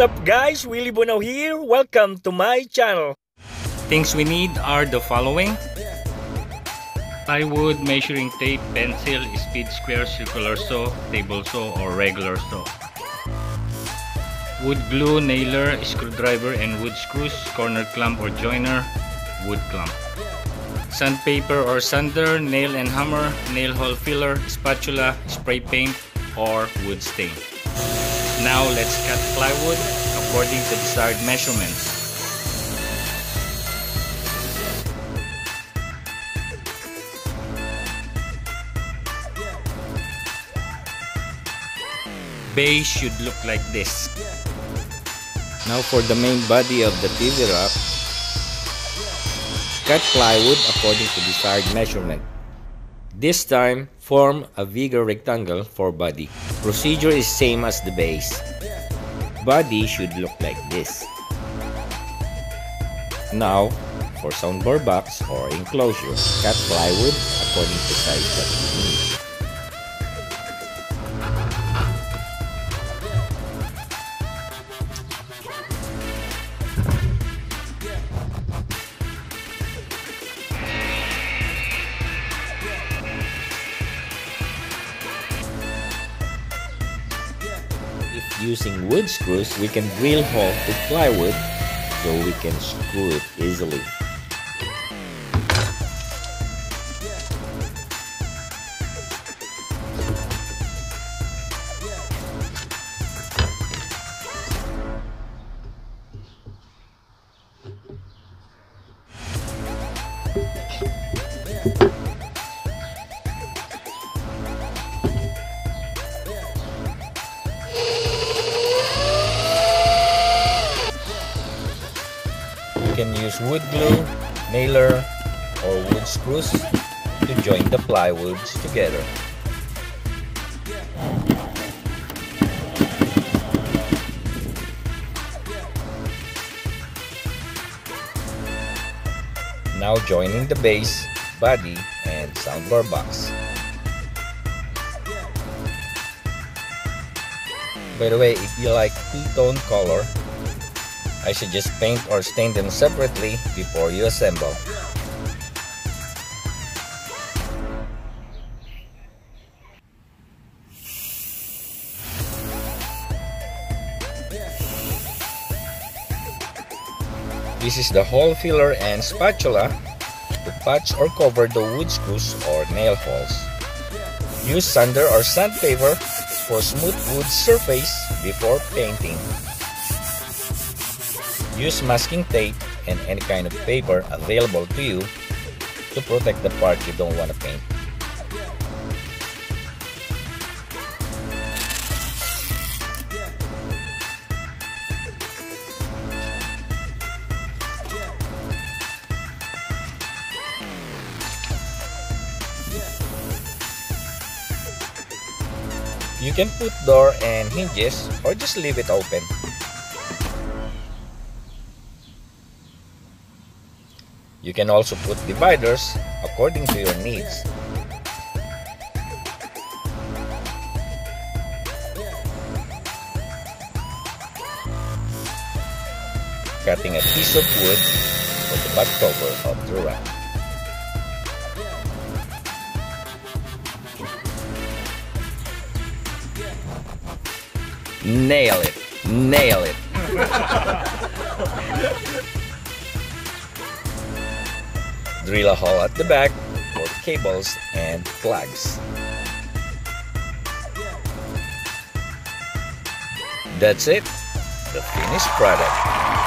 up guys? Willy Bunao here. Welcome to my channel. Things we need are the following. Plywood, measuring tape, pencil, speed square, circular saw, table saw, or regular saw. Wood glue, nailer, screwdriver, and wood screws, corner clamp or joiner, wood clamp. Sandpaper or sander, nail and hammer, nail hole filler, spatula, spray paint, or wood stain. Now let's cut plywood according to desired measurements. Base should look like this. Now for the main body of the TV rack, cut plywood according to desired measurement. This time, form a bigger rectangle for body. Procedure is same as the base. Body should look like this. Now, for soundbar box or enclosure, cut plywood according to size that you need. Using wood screws, we can drill hole to plywood so we can screw it easily. You can use wood glue, nailer, or wood screws to join the plywoods together. Now joining the base, body, and soundbar box. By the way, if you like two-tone color, I should just paint or stain them separately before you assemble. This is the hole filler and spatula to patch or cover the wood screws or nail holes. Use sander or sandpaper for smooth wood surface before painting. Use masking tape and any kind of paper available to you to protect the part you don't want to paint. You can put door and hinges or just leave it open. You can also put dividers according to your needs. Cutting a piece of wood for the back cover of the rack. Nail it! Nail it! Drill a hole at the back for cables and plugs. That's it, the finished product.